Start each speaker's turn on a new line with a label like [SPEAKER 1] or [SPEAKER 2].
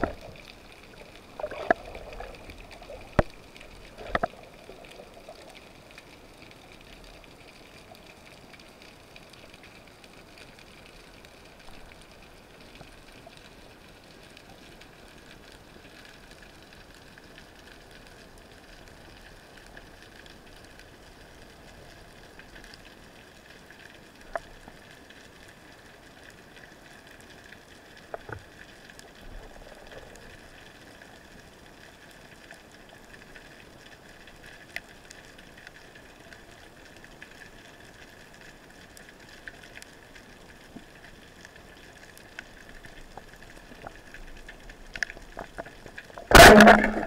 [SPEAKER 1] Bye. Thank iya. you.